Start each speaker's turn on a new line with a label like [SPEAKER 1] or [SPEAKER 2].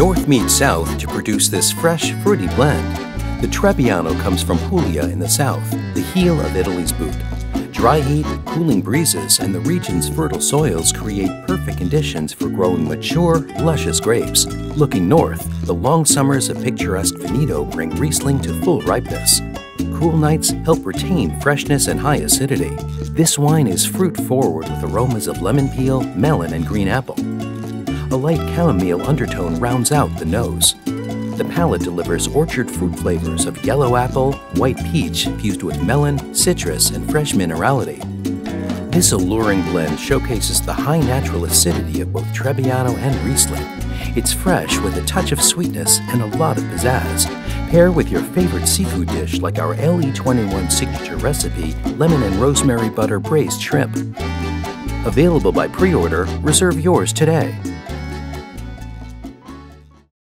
[SPEAKER 1] North meets South to produce this fresh, fruity blend. The Trebbiano comes from Puglia in the south, the heel of Italy's boot. Dry heat, cooling breezes, and the region's fertile soils create perfect conditions for growing mature, luscious grapes. Looking north, the long summers of picturesque Veneto bring Riesling to full ripeness. Cool nights help retain freshness and high acidity. This wine is fruit forward with aromas of lemon peel, melon, and green apple. A light chamomile undertone rounds out the nose. The palate delivers orchard fruit flavors of yellow apple, white peach fused with melon, citrus, and fresh minerality. This alluring blend showcases the high natural acidity of both Trebbiano and Riesling. It's fresh with a touch of sweetness and a lot of pizzazz. Pair with your favorite seafood dish like our LE21 signature recipe, lemon and rosemary butter braised shrimp. Available by pre-order, reserve yours today.